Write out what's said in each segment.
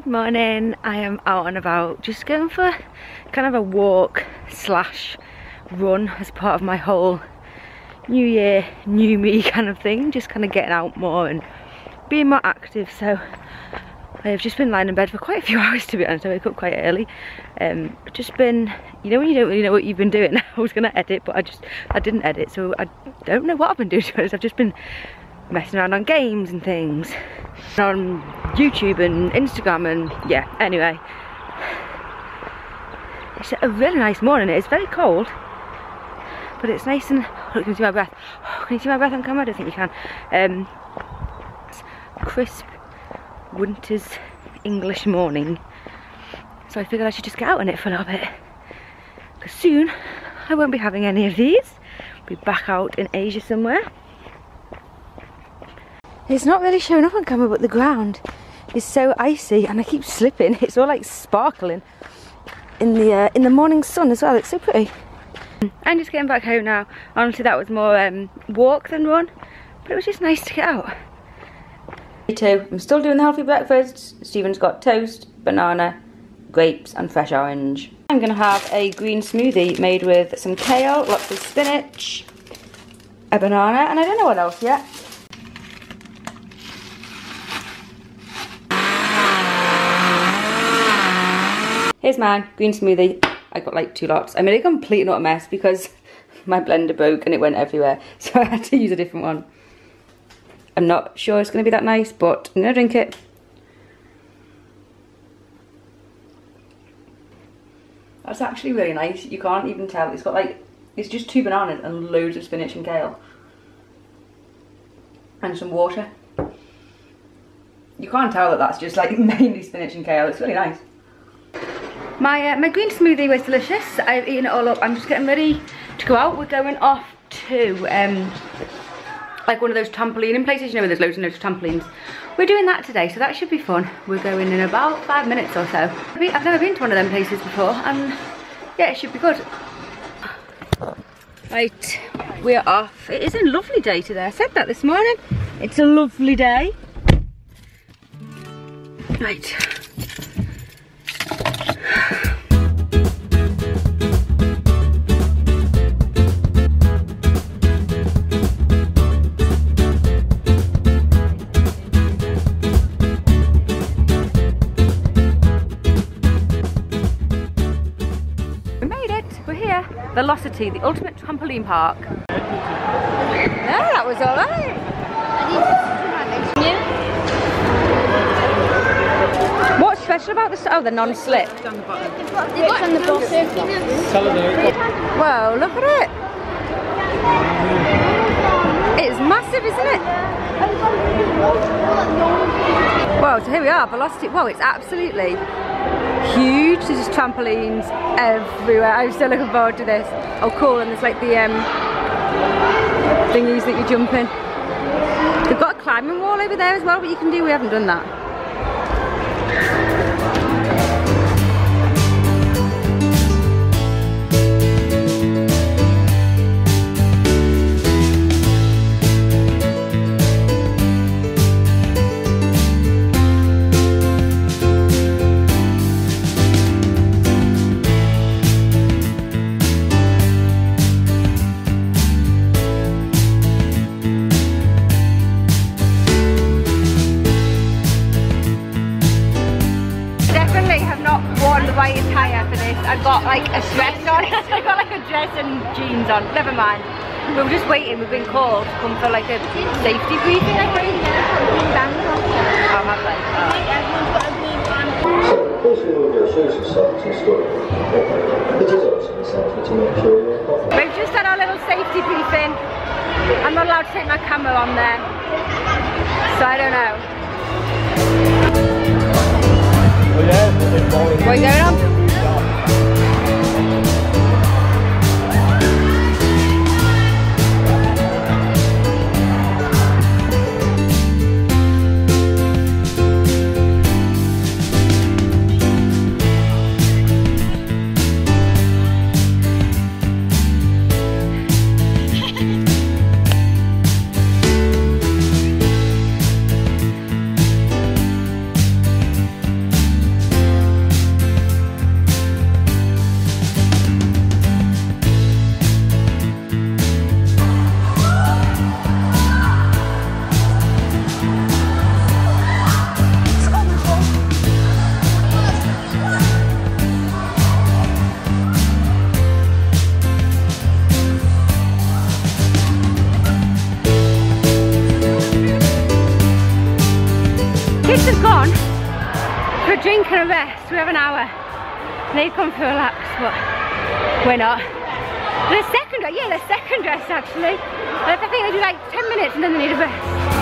Good morning. I am out and about just going for kind of a walk slash run as part of my whole new year, new me kind of thing. Just kind of getting out more and being more active. So I've just been lying in bed for quite a few hours to be honest. I wake up quite early. Um, just been, you know when you don't really know what you've been doing? I was gonna edit but I just, I didn't edit so I don't know what I've been doing to. I've just been messing around on games and things. On YouTube and Instagram and yeah, anyway. It's a really nice morning. It's very cold. But it's nice and, oh, can you see my breath? Oh, can you see my breath on camera? I don't think you can. Um, crisp winter's English morning. So I figured I should just get out on it for a little bit. Because soon I won't be having any of these. Be back out in Asia somewhere. It's not really showing up on camera but the ground is so icy and I keep slipping. It's all like sparkling in the uh, in the morning sun as well. It's so pretty. I'm just getting back home now. Honestly that was more um, walk than run but it was just nice to get out. Me too. I'm still doing the healthy breakfast. Stephen's got toast, banana, grapes and fresh orange. I'm going to have a green smoothie made with some kale, lots of spinach, a banana and I don't know what else yet. Here's mine, green smoothie. I got like two lots. I made a complete not a mess because my blender broke and it went everywhere. So I had to use a different one. I'm not sure it's going to be that nice, but I'm going to drink it. That's actually really nice. You can't even tell. It's got like, it's just two bananas and loads of spinach and kale. And some water. You can't tell that that's just like mainly spinach and kale. It's really nice. My, uh, my green smoothie was delicious. I've eaten it all up. I'm just getting ready to go out. We're going off to um, like one of those trampolining places, you know, where there's loads and loads of trampolines. We're doing that today, so that should be fun. We're going in about five minutes or so. I've never been to one of them places before, and yeah, it should be good. Right, we're off. It is a lovely day today. I said that this morning. It's a lovely day. Right. The ultimate trampoline park. Yeah, that was alright. What's special about this? Oh, the non-slip. It's on the bottom. It's on the. Whoa, look at it. It's massive, isn't it? Well, so here we are, Velocity. Whoa, it's absolutely huge. There's just trampolines everywhere. I'm so looking forward to this. Oh cool, and there's like the um, thingies that you jump in. They've got a climbing wall over there as well, but you can do, we haven't done that. Got like a dress on. I got like a dress and jeans on. Never mind. We were just waiting. We've been called to come for like a safety briefing, I think. Oh, have they? Of course, we all go through some sites and stories. It is obviously essential to make sure uh, you're covered. We've just had our little safety briefing. I'm not allowed to take my camera on there. So I don't know. Oh yeah, What are you going on? For a drink and a rest. We have an hour. They've come for a relax, but we're not. The second, yeah, the second rest actually. I think they do like 10 minutes and then they need a rest.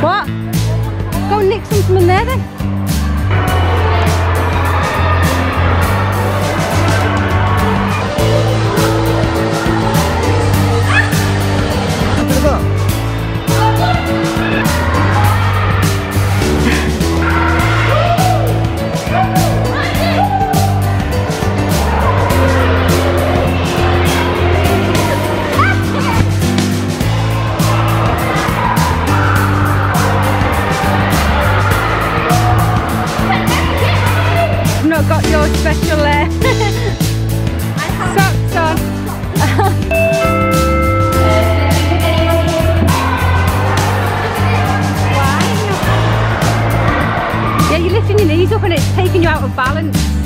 What? Go nick some Minetti. taking you out of balance.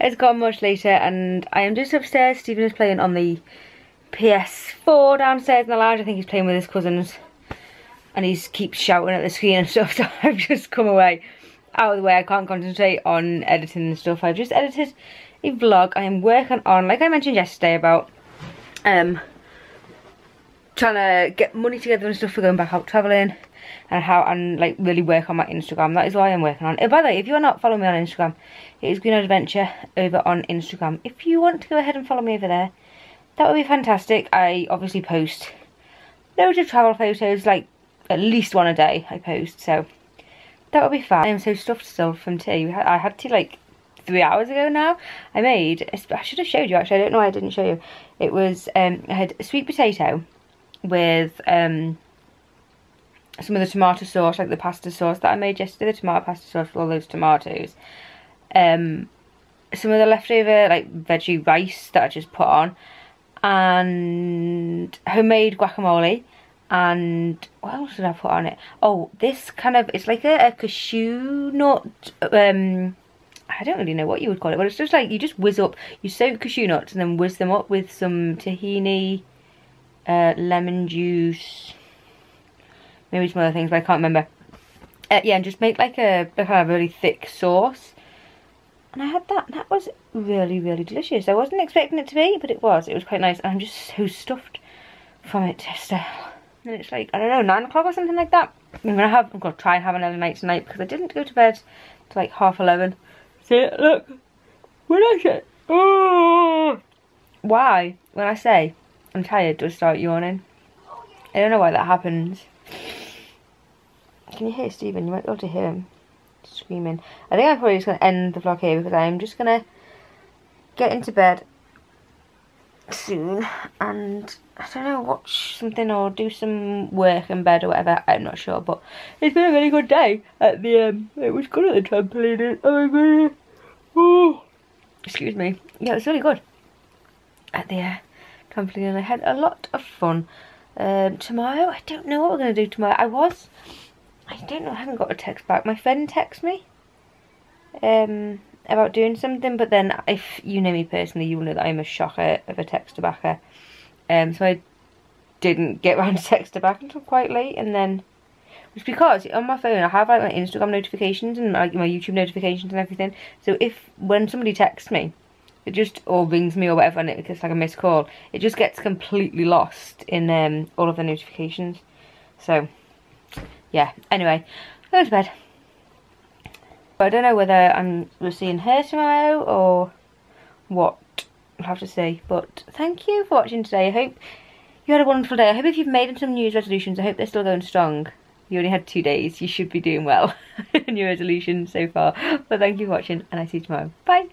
It's got much later and I am just upstairs. Stephen is playing on the PS4 downstairs in the lounge. I think he's playing with his cousins and he keeps shouting at the screen and stuff so I've just come away out of the way. I can't concentrate on editing and stuff. I've just edited a vlog I am working on, like I mentioned yesterday about um trying to get money together and stuff for going back out travelling and how and like really work on my Instagram. That is why I'm working on. And by the way, if you're not following me on Instagram, it is Greenoid Adventure over on Instagram. If you want to go ahead and follow me over there, that would be fantastic. I obviously post loads of travel photos, like at least one a day I post, so that would be fun. I am so stuffed still from tea. I had tea like three hours ago now. I made, I should have showed you actually, I don't know why I didn't show you. It was, um, I had sweet potato with um, some of the tomato sauce, like the pasta sauce that I made yesterday, the tomato pasta sauce with all those tomatoes. Um, some of the leftover like veggie rice that I just put on, and homemade guacamole. And what else did I put on it? Oh, this kind of it's like a, a cashew nut. Um, I don't really know what you would call it, but it's just like you just whiz up, you soak cashew nuts and then whiz them up with some tahini, uh, lemon juice, maybe some other things, but I can't remember. Uh, yeah, and just make like a, kind of really thick sauce. And I had that, that was really, really delicious. I wasn't expecting it to be, but it was. It was quite nice. And I'm just so stuffed from it still. And it's like, I don't know, 9 o'clock or something like that. I'm gonna have, I'm gonna try and have another night tonight because I didn't go to bed till like half 11. See, look, when I say, oh, why, when I say I'm tired, do I start yawning? I don't know why that happens. Can you hear Stephen? You might be able to hear him screaming. I think I'm probably just going to end the vlog here because I'm just going to get into bed soon and I don't know, watch something or do some work in bed or whatever. I'm not sure, but it's been a really good day at the, um, it was good at the trampoline. Oh my god. Oh. Excuse me. Yeah, it was really good at the uh, trampoline. I had a lot of fun. Um, tomorrow, I don't know what we're going to do tomorrow. I was I don't know, I haven't got a text back. My friend texted me um, about doing something, but then if you know me personally, you'll know that I'm a shocker of a texter backer. Um, so I didn't get round to text her back until quite late, and then it's because on my phone I have like my Instagram notifications and like my YouTube notifications and everything. So if when somebody texts me, it just or rings me or whatever, and it gets like a missed call, it just gets completely lost in um, all of the notifications. So yeah, anyway, go to bed. I don't know whether I'm seeing her tomorrow or what. I'll have to see. But thank you for watching today. I hope you had a wonderful day. I hope if you've made some New Year's resolutions, I hope they're still going strong. You only had two days. You should be doing well in your resolutions so far. But thank you for watching and I see you tomorrow. Bye.